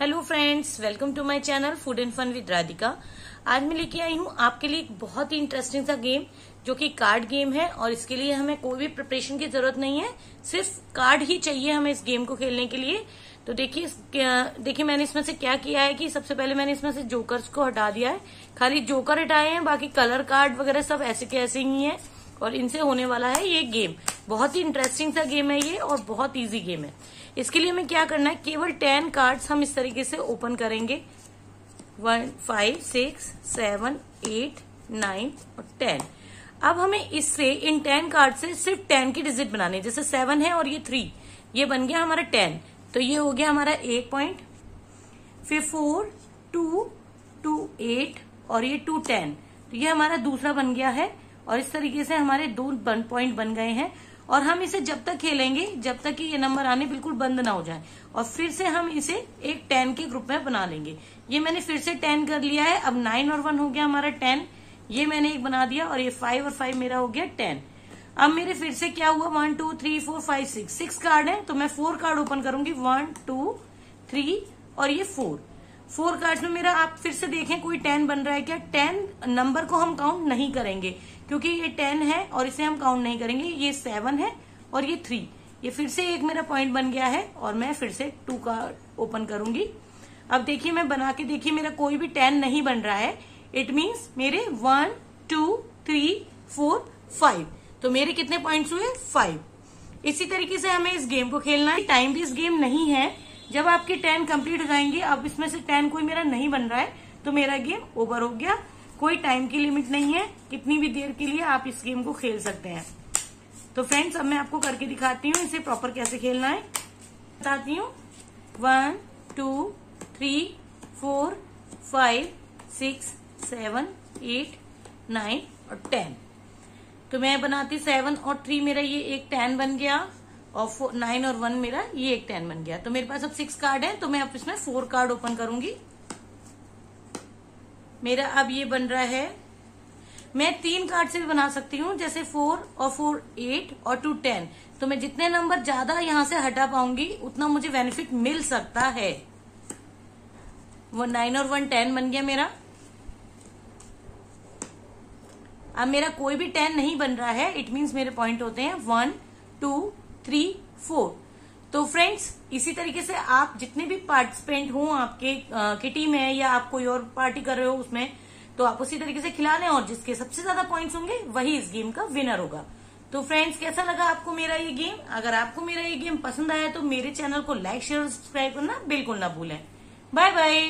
Hello friends welcome to my channel food and fun with Radhika आज मैं लेके आई हूँ आपके लिए एक बहुत ही इंटरेस्टिंग सा गेम जो कि कार्ड गेम है, और इसके लिए हमें कोई भी प्रिपरेशन की ज़रूरत नहीं है। सिर्फ़ कार्ड ही चाहिए हमें इस गेम को खेलने के लिए। तो देखिए देखिए मैंने इसमें से क्या किया है कि सबसे पहले मैंने इसमें से जोकर्स को हटा दिया है। खाली जोकर हटाए हैं, बाकी कलर कार्ड वगैरह सब ऐसे के ऐसे ही है, और इनसे होने वाला है ये गेम बहुत ही इंटरेस्टिंग सा गेम है ये और बहुत इजी गेम है। इसके लिए हमें क्या करना है? केवल टेन कार्ड्स हम इस तरीके से ओपन करेंगे। One five six seven eight nine और टेन अब हमें इससे इन टेन कार्ड से सिर्फ़ टेन की डिजिट बनानी है। जैसे सेवन है और ये थ्री ये बन गया हमारा टेन तो ये हो गया हमारा एक पॉइंट फिर फोर टू टू एट और ये टू टेन तो ये हमारा दूसरा बन गया है और इस तरीके से हमारे दो पॉइंट बन गए हैं। और हम इसे जब तक खेलेंगे, जब तक कि ये नंबर आने बिल्कुल बंद ना हो जाए। और फिर से हम इसे एक टेन के ग्रुप में बना लेंगे। ये मैंने फिर से टेन कर लिया है। अब नाइन और वन हो गया हमारा टेन। ये मैंने एक बना दिया और ये फाइव और फाइव मेरा हो गया टेन। अब मेरे फिर से क्या हुआ? One, two, three, four, five, six. Six card है तो मैं फोर कार्ड ओपन करूँगी। वन, टू, थ्री और ये फोर। फोर कार्ड में मेरा, आप फिर से देखें, कोई टेन बन रहा है क्या? टेन नंबर को हम काउंट नहीं करेंगे, क्योंकि ये टेन है और इसे हम काउंट नहीं करेंगे। ये सेवन है और ये थ्री ये फिर से एक मेरा पॉइंट बन गया है और मैं फिर से टू कार्ड ओपन करूँगी। अब देखिए, मैं बना के देखिए, मेरा कोई भी टेन नहीं बन रहा है। इट मीन्स मेरे one two three four five तो मेरे कितने पॉइंट्स हुए? फाइव इसी तरीके से हमें इस गेम को खेलना है। टाइम भी इस गेम नहीं है। जब आपके टेन कंप्लीट हो जाएँगे, अब इसमें से टेन कोई मेरा नहीं बन रहा है तो मेरा गेम ओवर हो गया। कोई टाइम की लिमिट नहीं है कितनी भी देर के लिए आप इस गेम को खेल सकते हैं। तो फ्रेंड्स अब मैं आपको करके दिखाती हूँ, इसे प्रॉपर कैसे खेलना है। बताती हूँ। One two three four five six seven eight nine और टेन तो मैं बनाती सेवन और थ्री मेरा ये एक टेन बन गया। और नाइन और वन मेरा, ये एक टेन बन गया। तो मेरे पास अब सिक्स कार्ड है तो मैं अब इसमें फोर कार्ड ओपन करूँगी। मेरा अब ये बन रहा है। मैं तीन कार्ड से भी बना सकती हूँ, जैसे फोर और फोर एट और टू टेन तो मैं जितने नंबर ज़्यादा यहाँ से हटा पाऊँगी, उतना मुझे बेनिफिट मिल सकता है। वो नाइन और वन टेन बन गया मेरा। अब मेरा कोई भी टेन नहीं बन रहा है। इट मीन्स मेरे पॉइंट होते हैं वन टू थ्री फोर तो फ्रेंड्स इसी तरीके से आप जितने भी पार्टिसिपेंट हो, आपके किटी में या आप कोई और पार्टी कर रहे हो उसमें तो आप उसी तरीके से खिला लें और जिसके सबसे ज़्यादा पॉइंट्स होंगे, वही इस गेम का विनर होगा। तो फ्रेंड्स कैसा लगा आपको मेरा ये गेम अगर आपको मेरा ये गेम पसंद आया तो मेरे चैनल को लाइक शेयर सब्सक्राइब करना बिल्कुल ना भूलें। Bye bye